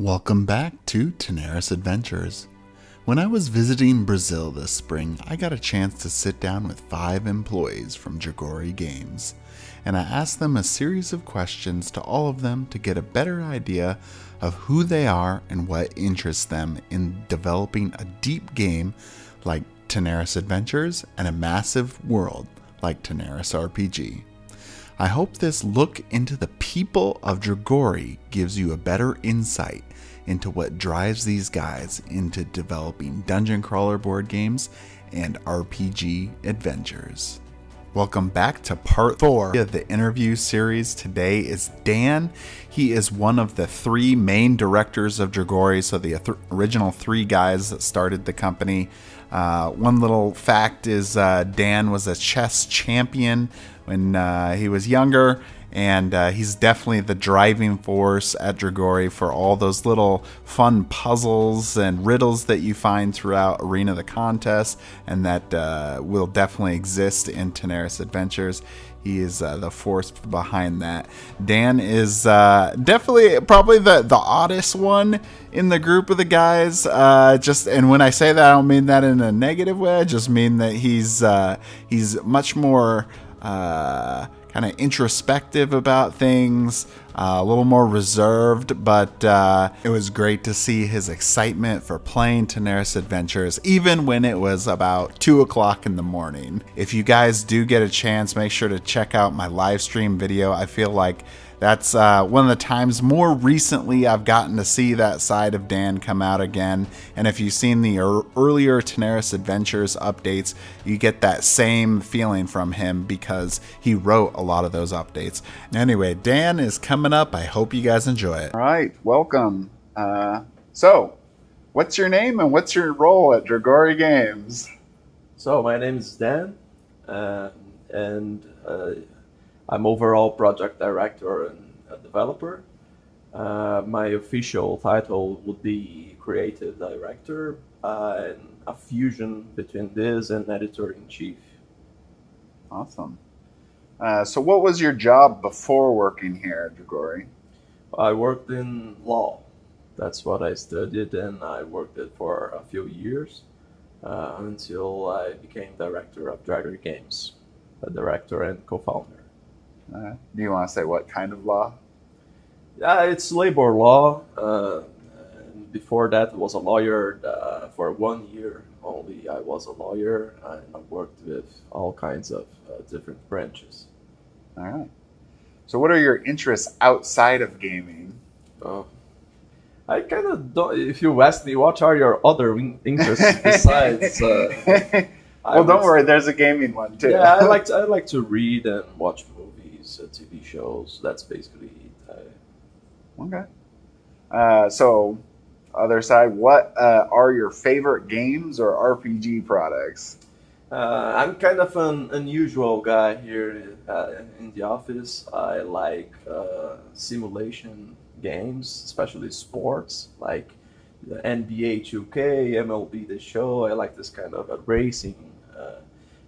Welcome back to Tanares Adventures. When I was visiting Brazil this spring, I got a chance to sit down with five employees from Dragori Games, and I asked them a series of questions to all of them to get a better idea of who they are and what interests them in developing a deep game like Tanares Adventures and a massive world like Tanares RPG. I hope this look into the people of Dragori gives you a better insight into what drives these guys into developing dungeon crawler board games and RPG adventures. Welcome back to part four of the interview series. Today is Dan. He is one of the three main directors of Dragori, so the th- original three guys that started the company. Uh, one little fact is uh, Dan was a chess champion when uh, he was younger, and uh, he's definitely the driving force at Dragori for all those little fun puzzles and riddles that you find throughout Arena the Contest, and that uh, will definitely exist in Tanares Adventures. He is uh, the force behind that. Dan is uh, definitely probably the, the oddest one in the group of the guys. Uh, just and when I say that, I don't mean that in a negative way. I just mean that he's uh, he's much more uh, kind of introspective about things, uh, a little more reserved, but uh, it was great to see his excitement for playing Tanares Adventures, even when it was about 2 o'clock in the morning. If you guys do get a chance, make sure to check out my live stream video. I feel like that's uh, one of the times more recently I've gotten to see that side of Dan come out again. And if you've seen the er earlier Tanares Adventures updates, you get that same feeling from him because he wrote a lot of those updates. Anyway, Dan is coming up. I hope you guys enjoy it. All right, welcome. Uh, so, what's your name and what's your role at Dragori Games? So, my name is Dan, uh, and uh, I'm overall project director and a developer. Uh, my official title would be creative director uh, and a fusion between this and editor in chief. Awesome. Uh, so, what was your job before working here at Dragori? I worked in law. That's what I studied, and I worked it for a few years uh, until I became director of Dragori Games, a director and co-founder. Uh, do you want to say what kind of law? Yeah, it's labor law. Uh, before that, I was a lawyer uh, for one year only. I was a lawyer and I worked with all kinds of uh, different branches. All right. So, what are your interests outside of gaming? Oh, I kind of don't. If you ask me, what are your other interests besides? Uh, well, don't worry. There's a gaming one too. Yeah, I like to, I like to read and watch movies, uh, TV shows. That's basically it. Okay. Uh, so, other side, what uh, are your favorite games or RPG products? Uh, I'm kind of an unusual guy here uh, in the office. I like uh, simulation games, especially sports, like the NBA 2K, MLB The Show. I like this kind of racing.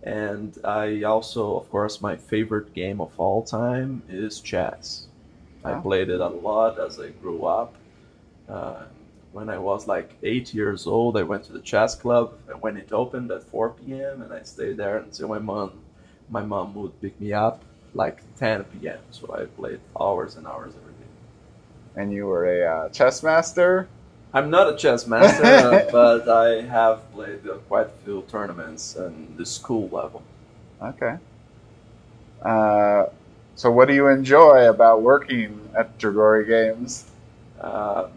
And I also, of course, my favorite game of all time is chess. I played it a lot as I grew up. Uh, when I was like eight years old, I went to the chess club and when it opened at 4 p.m. and I stayed there until my mom, my mom would pick me up like 10 p.m. So I played hours and hours every day. And you were a uh, chess master? I'm not a chess master, but I have played uh, quite a few tournaments and the school level. Okay. Uh, so, what do you enjoy about working at Dragori Games? Uh,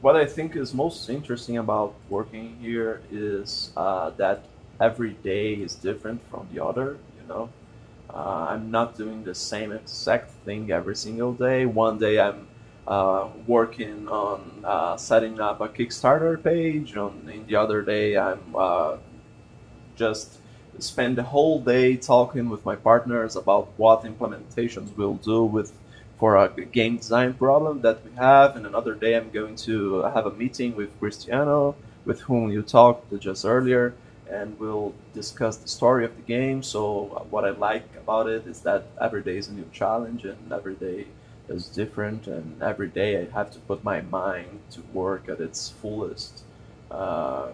what I think is most interesting about working here is uh, that every day is different from the other. You know, uh, I'm not doing the same exact thing every single day. One day I'm uh, working on uh, setting up a Kickstarter page, and in the other day I'm uh, just spend the whole day talking with my partners about what implementations we'll do with for a game design problem that we have. And another day, I'm going to have a meeting with Cristiano, with whom you talked just earlier, and we'll discuss the story of the game. So, what I like about it is that every day is a new challenge, and every day is different, and every day I have to put my mind to work at its fullest. Uh,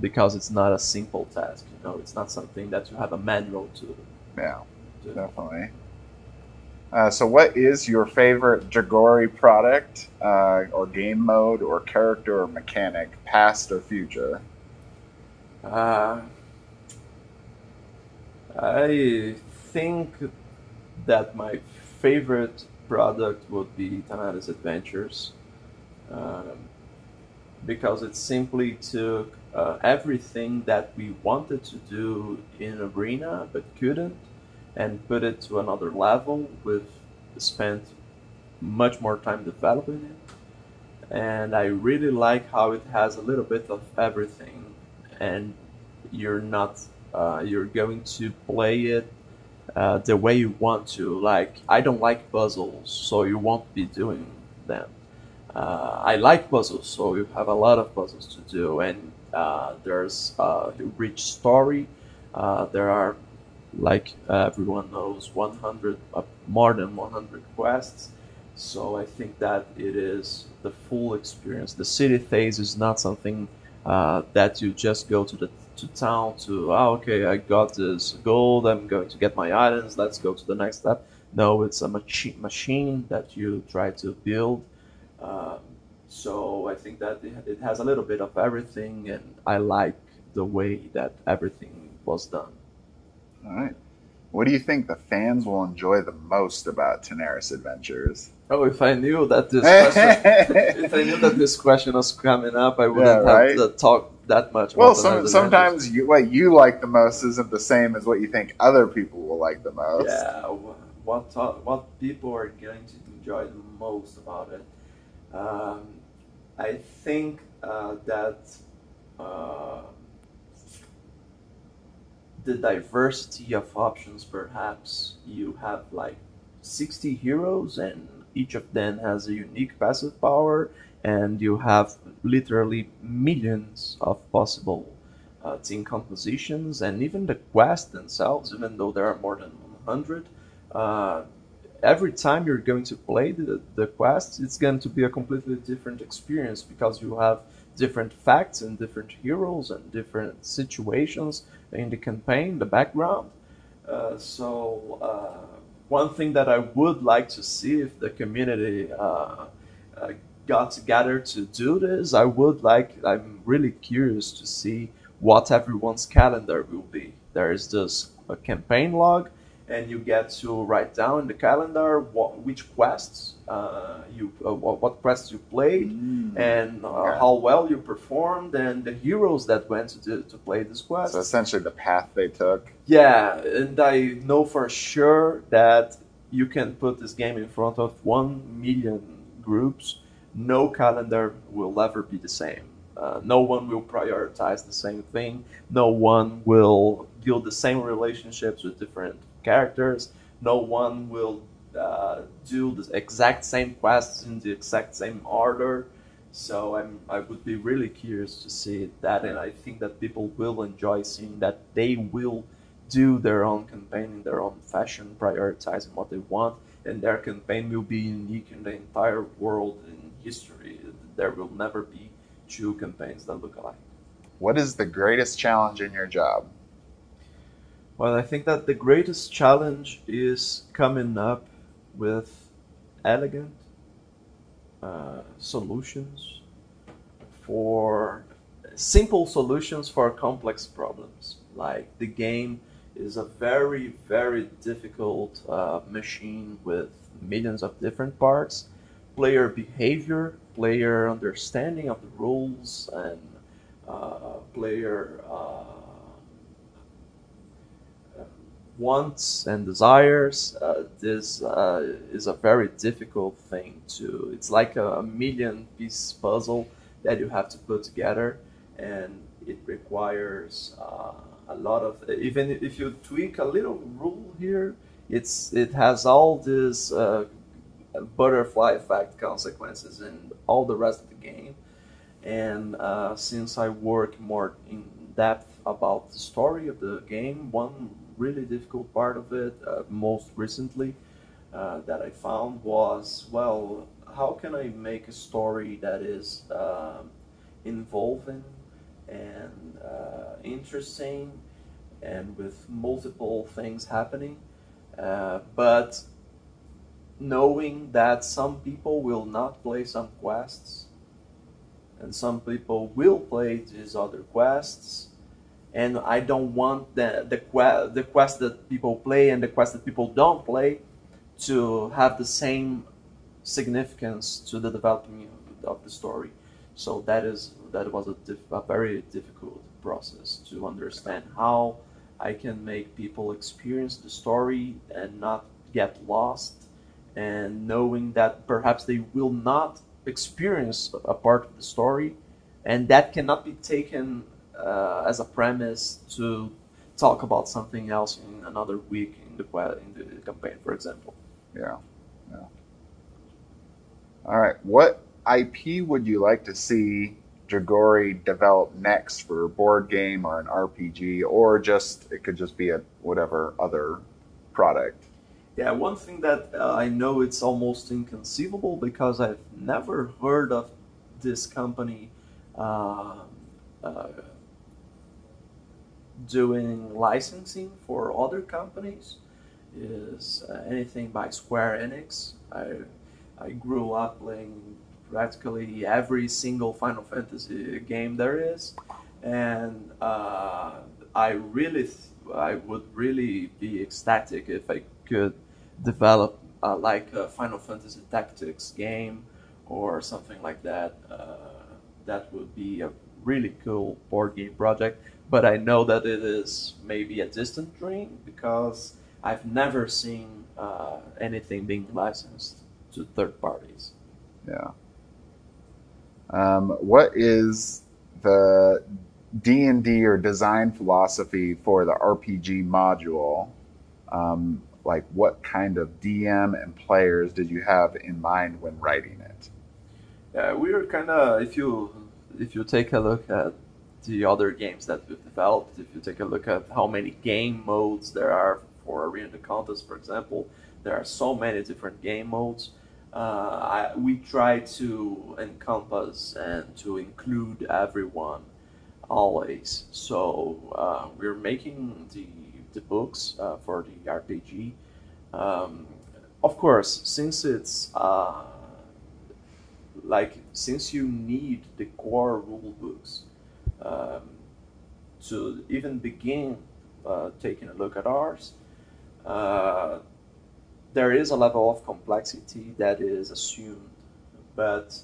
because it's not a simple task, you know, it's not something that you have a manual to. Yeah, to definitely. Uh, so, what is your favorite Dragori product, uh, or game mode, or character, or mechanic, past or future? Uh, I think that my favorite product would be Tanares Adventures um, because it simply took uh, everything that we wanted to do in Arena but couldn't and put it to another level. We've spent much more time developing it and I really like how it has a little bit of everything and you're not uh, you're going to play it uh, the way you want to. Like, I don't like puzzles, so you won't be doing them. Uh, I like puzzles, so you have a lot of puzzles to do, and uh, there's a rich story. Uh, there are, like everyone knows, 100 uh, more than 100 quests. So I think that it is the full experience. The city phase is not something uh, that you just go to the to town to oh, okay I got this gold I'm going to get my items let's go to the next step. No it's a machi- machine that you try to build um, so I think that it has a little bit of everything and I like the way that everything was done. All right. What do you think the fans will enjoy the most about Tanares Adventures? Oh, if I knew that this question, if I knew that this question was coming up, I wouldn't yeah, right? have to talk that much. Well, some, sometimes you, what you like the most isn't the same as what you think other people will like the most. Yeah, what what people are going to enjoy the most about it. Um, I think uh, that uh, the diversity of options, perhaps you have like sixty heroes and each of them has a unique passive power, and you have literally millions of possible uh, team compositions, and even the quests themselves, even though there are more than 100. Uh, every time you're going to play the, the quest, it's going to be a completely different experience because you have different facts and different heroes and different situations in the campaign, the background. Uh, so uh, one thing that I would like to see if the community uh, uh, got together to do this, I would like, I'm really curious to see what everyone's calendar will be. There is this a campaign log, and you get to write down in the calendar what, which quests uh, you uh, what, quests you played mm. and uh, yeah. how well you performed and the heroes that went to do, to play this quest. So essentially, the path they took. Yeah, and I know for sure that you can put this game in front of one million groups. No calendar will ever be the same. Uh, no one will prioritize the same thing. No one will build the same relationships with different characters. No one will uh, do the exact same quests in the exact same order. So I'm, I would be really curious to see that, and I think that people will enjoy seeing that they will do their own campaign in their own fashion, prioritizing what they want, and their campaign will be unique in the entire world history. There will never be two campaigns that look alike. What is the greatest challenge in your job? Well, I think that the greatest challenge is coming up with elegant uh, solutions for simple solutions for complex problems. Like the game is a very, very difficult uh, machine with millions of different parts. Player behavior, player understanding of the rules, and uh, player uh, wants and desires. Uh, this uh, is a very difficult thing to. It's like a million piece puzzle that you have to put together, and it requires uh, a lot of. Even if you tweak a little rule here, it's it has all these uh, butterfly effect consequences in all the rest of the game. And uh, since I work more in depth about the story of the game, one really difficult part of it, uh, most recently, uh, that I found was well, how can I make a story that is um involving and uh, interesting and with multiple things happening, uh, but knowing that some people will not play some quests and some people will play these other quests and I don't want the the, que- the quest that people play and the quest that people don't play to have the same significance to the development of the story. So that is that was a, diff- a very difficult process to understand how I can make people experience the story and not get lost, and knowing that perhaps they will not experience a part of the story, and that cannot be taken uh, as a premise to talk about something else in another week in the in the campaign, for example. Yeah. Yeah. All right. What IP would you like to see Dragori develop next for a board game or an RPG, or just it could just be a whatever other product? Yeah, one thing that uh, I know it's almost inconceivable because I've never heard of this company uh, uh, doing licensing for other companies is uh, anything by Square Enix. I I grew up playing practically every single Final Fantasy game there is, and uh, I really I would really be ecstatic if I could develop uh, like a Final Fantasy Tactics game or something like that. Uh, that would be a really cool board game project. But I know that it is maybe a distant dream because I've never seen uh, anything being licensed to third parties. Yeah. Um, what is the D and D or design philosophy for the RPG module? Um, like, what kind of DM and players did you have in mind when writing it? Yeah, we are kind of if you if you take a look at the other games that we've developed, if you take a look at how many game modes there are for Arena Contest, for example, there are so many different game modes. Uh, I, we try to encompass and to include everyone always. So uh, we're making the the books uh, for the RPG. Um, of course, since it's uh, like since you need the core rule books um, to even begin uh, taking a look at ours, uh, there is a level of complexity that is assumed, but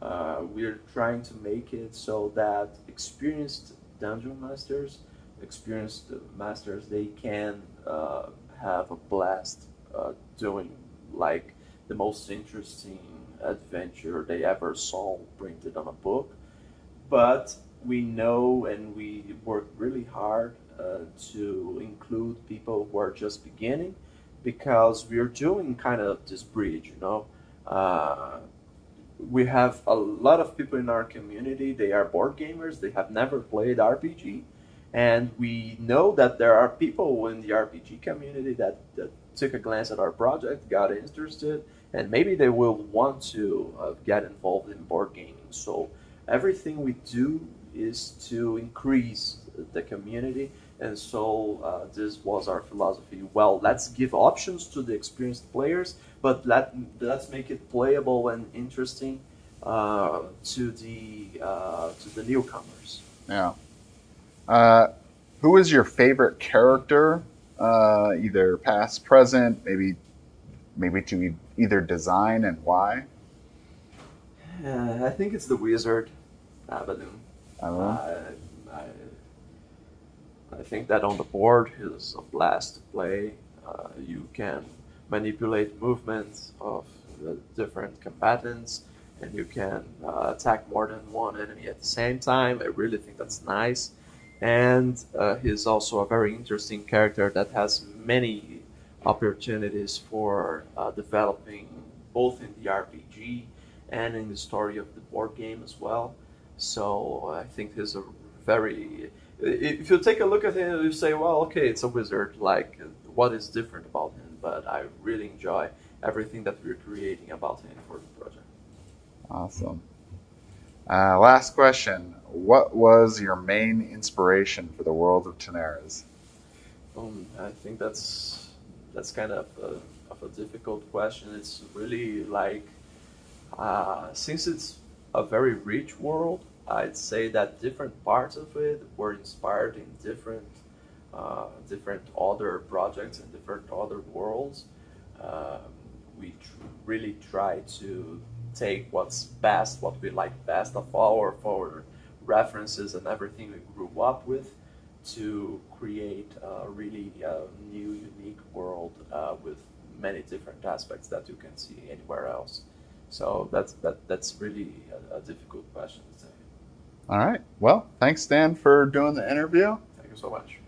uh, we're trying to make it so that experienced dungeon masters, experienced masters, they can uh, have a blast uh, doing like the most interesting adventure they ever saw printed on a book. But we know and we work really hard uh, to include people who are just beginning because we are doing kind of this bridge, you know. Uh, we have a lot of people in our community, they are board gamers, they have never played RPG. And we know that there are people in the RPG community that, that took a glance at our project, got interested, and maybe they will want to uh, get involved in board gaming. So everything we do is to increase the community, and so uh, this was our philosophy. Well, let's give options to the experienced players, but let let's make it playable and interesting uh, to the uh, to the newcomers. Yeah. Uh, who is your favorite character, uh, either past, present, maybe, maybe to e- either design and why? Uh, I think it's the wizard, Abaddon. I don't. I, I, I think that on the board is a blast to play. Uh, you can manipulate movements of the different combatants, and you can uh, attack more than one enemy at the same time. I really think that's nice. And uh, he's also a very interesting character that has many opportunities for uh, developing both in the RPG and in the story of the board game as well. So I think he's a very. If you take a look at him, you say, "Well, okay, it's a wizard. Like, what is different about him?" But I really enjoy everything that we're creating about him for the project. Awesome. Uh, last question. What was your main inspiration for the world of Tanares? Um, I think that's that's kind of a, of a difficult question. It's really like uh, since it's a very rich world, I'd say that different parts of it were inspired in different uh, different other projects and different other worlds. Um, we tr- really try to take what's best, what we like best of our, of our references and everything we grew up with to create a really uh, new, unique world uh, with many different aspects that you can see anywhere else. So that's that that's really a, a difficult question to say. All right. Well, thanks, Dan, for doing the interview. Thank you so much.